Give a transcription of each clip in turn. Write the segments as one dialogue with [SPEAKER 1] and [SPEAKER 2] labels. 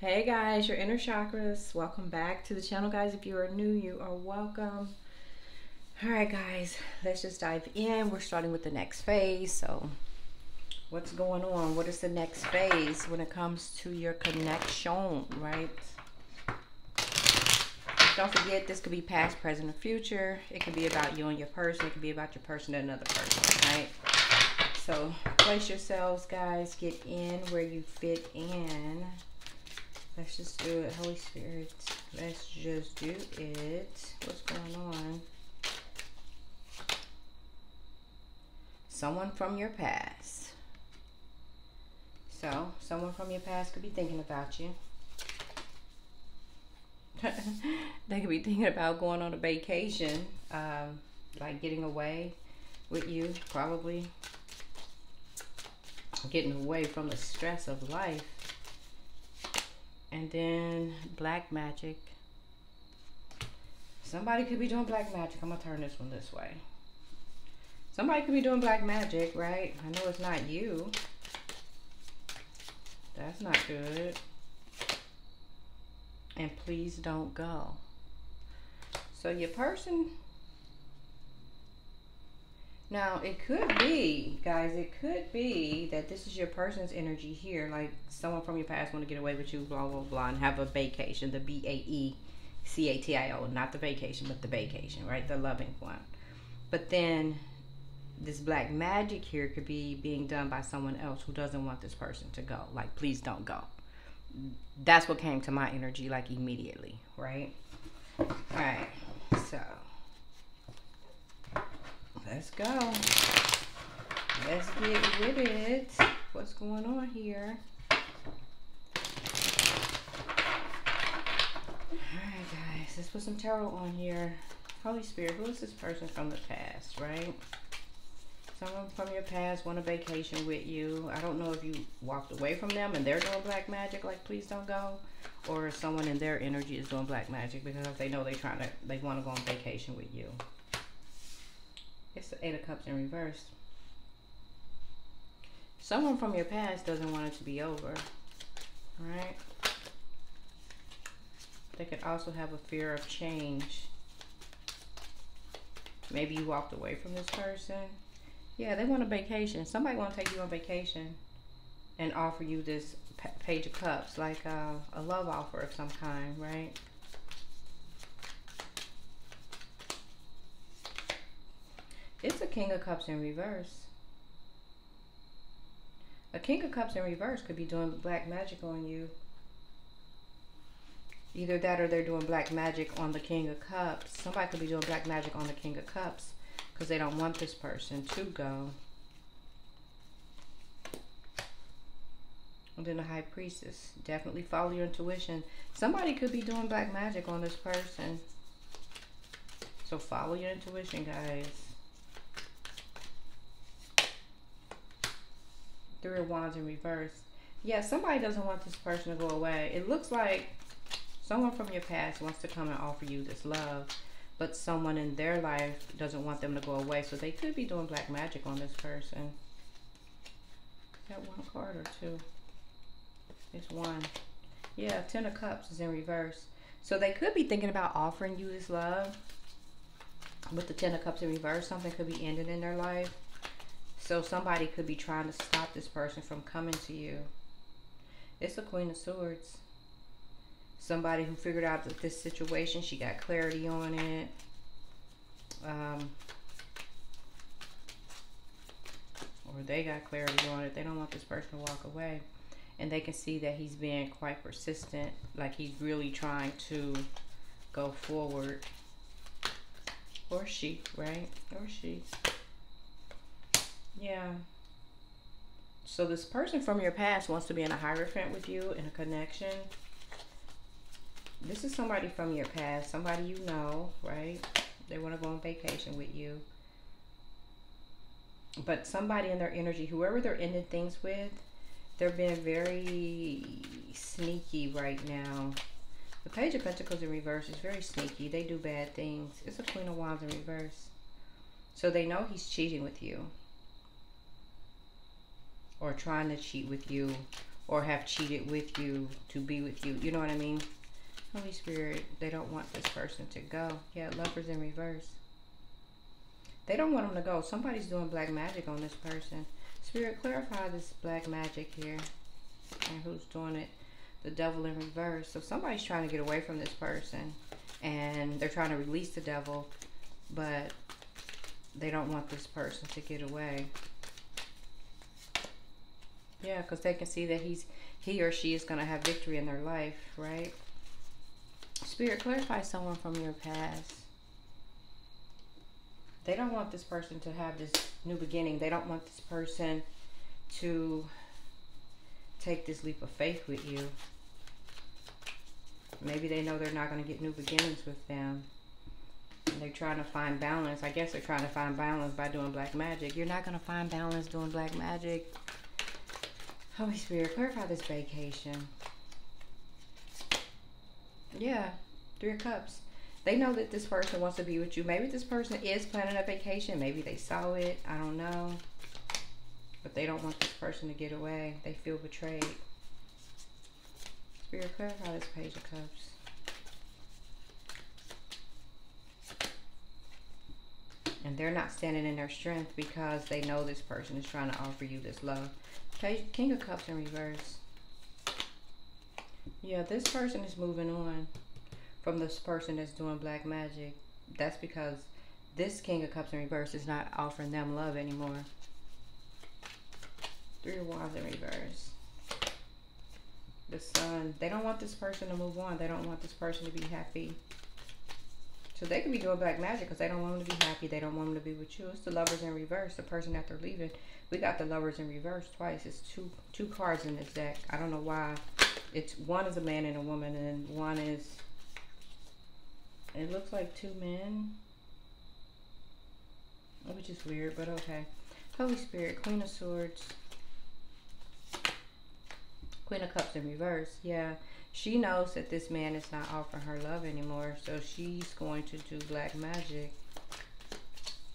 [SPEAKER 1] Hey guys, your inner chakras. Welcome back to the channel, guys. If you are new, you are welcome. All right, guys, let's just dive in. We're starting with the next phase. So, what's going on? What is the next phase when it comes to your connection, right? Don't forget, this could be past, present, or future. It could be about you and your person. It could be about your person and another person, right? So, place yourselves, guys. Get in where you fit in. Let's just do it. Holy Spirit, let's just do it. What's going on? Someone from your past. So, someone from your past could be thinking about you. they could be thinking about going on a vacation, um, like getting away with you, probably. Getting away from the stress of life and then black magic. Somebody could be doing black magic. I'm to turn this one this way. Somebody could be doing black magic, right? I know it's not you. That's not good. And please don't go. So your person now, it could be, guys, it could be that this is your person's energy here. Like someone from your past want to get away with you, blah, blah, blah, and have a vacation. The B A E C A T I O. Not the vacation, but the vacation, right? The loving one. But then this black magic here could be being done by someone else who doesn't want this person to go. Like, please don't go. That's what came to my energy, like, immediately, right? All right. So. Let's go. Let's get with it. What's going on here? Alright, guys. Let's put some tarot on here. Holy Spirit, who is this person from the past, right? Someone from your past want a vacation with you. I don't know if you walked away from them and they're doing black magic, like please don't go. Or someone in their energy is doing black magic because they know they're trying to they want to go on vacation with you. It's the Eight of Cups in reverse. Someone from your past doesn't want it to be over. Right? They could also have a fear of change. Maybe you walked away from this person. Yeah, they want a vacation. Somebody want to take you on vacation and offer you this page of cups, like a, a love offer of some kind, right? It's a King of Cups in reverse. A King of Cups in reverse could be doing black magic on you. Either that or they're doing black magic on the King of Cups. Somebody could be doing black magic on the King of Cups because they don't want this person to go. And then the High Priestess. Definitely follow your intuition. Somebody could be doing black magic on this person. So follow your intuition, guys. Three of Wands in reverse. Yeah, somebody doesn't want this person to go away. It looks like someone from your past wants to come and offer you this love, but someone in their life doesn't want them to go away. So they could be doing black magic on this person. Got one card or two? It's one. Yeah, Ten of Cups is in reverse. So they could be thinking about offering you this love. With the Ten of Cups in reverse, something could be ending in their life. So somebody could be trying to stop this person from coming to you. It's the Queen of Swords. Somebody who figured out that this situation, she got clarity on it. Um, or they got clarity on it. They don't want this person to walk away. And they can see that he's being quite persistent. Like he's really trying to go forward. Or she, right? Or she. Yeah. So this person from your past wants to be in a hierophant with you in a connection. This is somebody from your past, somebody you know, right? They want to go on vacation with you. But somebody in their energy, whoever they're ending things with, they're being very sneaky right now. The Page of Pentacles in reverse is very sneaky. They do bad things. It's a Queen of Wands in reverse. So they know he's cheating with you or trying to cheat with you or have cheated with you to be with you. You know what I mean? Holy Spirit, they don't want this person to go. Yeah, lovers in reverse. They don't want them to go. Somebody's doing black magic on this person. Spirit, clarify this black magic here. And who's doing it? The devil in reverse. So somebody's trying to get away from this person. And they're trying to release the devil. But they don't want this person to get away. Yeah, because they can see that he's he or she is going to have victory in their life, right? Spirit, clarify someone from your past. They don't want this person to have this new beginning. They don't want this person to take this leap of faith with you. Maybe they know they're not going to get new beginnings with them. And they're trying to find balance. I guess they're trying to find balance by doing black magic. You're not going to find balance doing black magic. Holy Spirit, clarify this vacation. Yeah, Three Cups. They know that this person wants to be with you. Maybe this person is planning a vacation. Maybe they saw it. I don't know. But they don't want this person to get away. They feel betrayed. Spirit, clarify this Page of Cups. And they're not standing in their strength because they know this person is trying to offer you this love. King of Cups in reverse. Yeah, this person is moving on from this person that's doing black magic, that's because this King of Cups in reverse is not offering them love anymore. Three of Wands in reverse. The Sun. They don't want this person to move on. They don't want this person to be happy. So they could be doing black magic because they don't want them to be happy. They don't want them to be with you. It's the lovers in reverse. The person that they're leaving. We got the lovers in reverse twice. It's two two cards in this deck. I don't know why. It's one is a man and a woman, and one is it looks like two men. Which is weird, but okay. Holy Spirit, Queen of Swords. Queen of Cups in reverse. Yeah. She knows that this man is not offering her love anymore. So she's going to do black magic.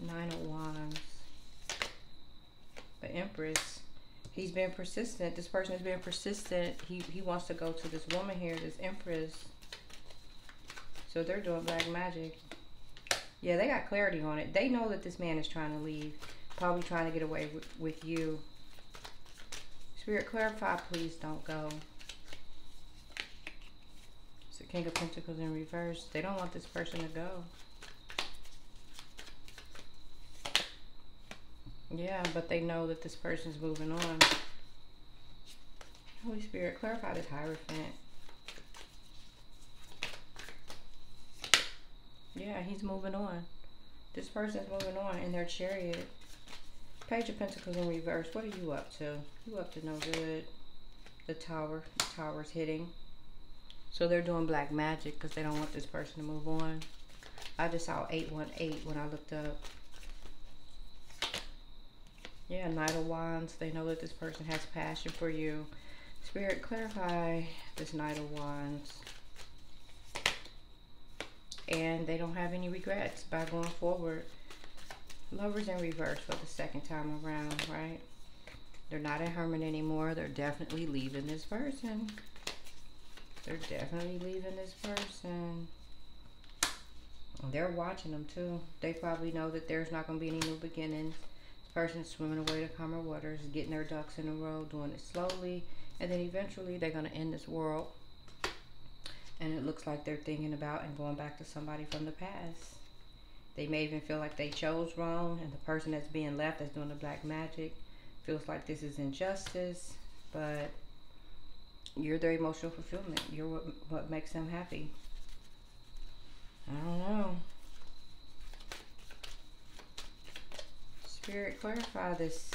[SPEAKER 1] Nine of Wands. The Empress. He's been persistent. This person has been persistent. He, he wants to go to this woman here, this Empress. So they're doing black magic. Yeah, they got clarity on it. They know that this man is trying to leave. Probably trying to get away with, with you. Spirit, clarify, please don't go. It's the King of Pentacles in reverse. They don't want this person to go. Yeah, but they know that this person's moving on. Holy Spirit, clarify this Hierophant. Yeah, he's moving on. This person's moving on in their chariot. Page of Pentacles in reverse. What are you up to? You up to no good. The tower. The tower's hitting. So they're doing black magic because they don't want this person to move on. I just saw 818 when I looked up. Yeah, Knight of Wands. They know that this person has passion for you. Spirit, clarify this Knight of Wands and they don't have any regrets by going forward. Lovers in reverse for the second time around, right? They're not in Hermit anymore. They're definitely leaving this person. They're definitely leaving this person. They're watching them too. They probably know that there's not going to be any new beginnings. This person's swimming away to calmer waters, getting their ducks in a row, doing it slowly. And then eventually they're going to end this world and it looks like they're thinking about and going back to somebody from the past. They may even feel like they chose wrong, and the person that's being left that's doing the black magic feels like this is injustice, but you're their emotional fulfillment. You're what, what makes them happy. I don't know. Spirit, clarify this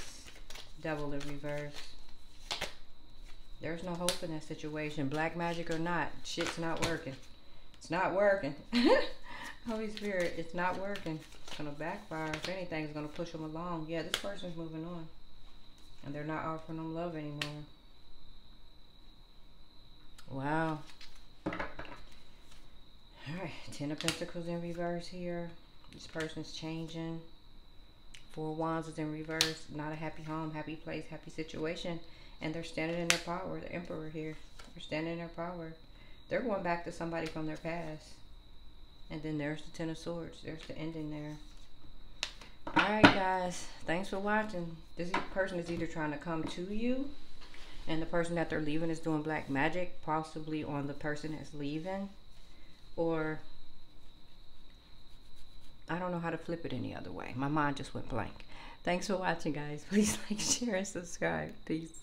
[SPEAKER 1] devil in reverse. There's no hope in that situation. Black magic or not, shit's not working. It's not working. Holy Spirit, it's not working. It's going to backfire. If anything, it's going to push them along. Yeah, this person's moving on. And they're not offering them love anymore. Wow. Alright, Ten of Pentacles in reverse here. This person's changing. Four Wands is in reverse. Not a happy home, happy place, happy situation And they're standing in their power. The Emperor here. They're standing in their power. They're going back to somebody from their past. And then there's the Ten of Swords. There's the ending there. Alright, guys. Thanks for watching. This person is either trying to come to you. And the person that they're leaving is doing black magic. Possibly on the person that's leaving. Or... I don't know how to flip it any other way. My mind just went blank. Thanks for watching, guys. Please like, share, and subscribe. Peace.